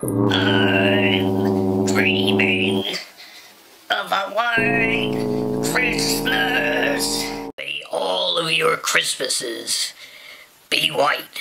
I'm dreaming of a white Christmas. May all of your Christmases be white.